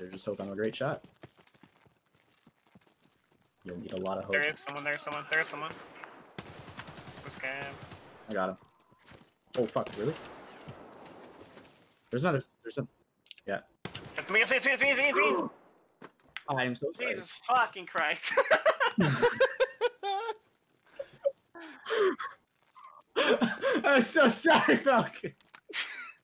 Better just hope I'm a great shot. You'll need a lot of hope. There is someone, there's someone, there's someone. This guy. I got him. Oh fuck, really? There's another. There's a. Yeah. It's me, it's me, it's me, it's me, it's me, it's me. I am so sorry. Jesus fucking Christ. I'm so sorry, Falcon.